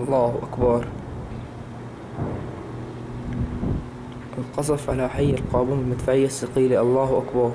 الله أكبر. القصف على حي القابون بالمدفعية الثقيلة الله أكبر.